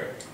Okay.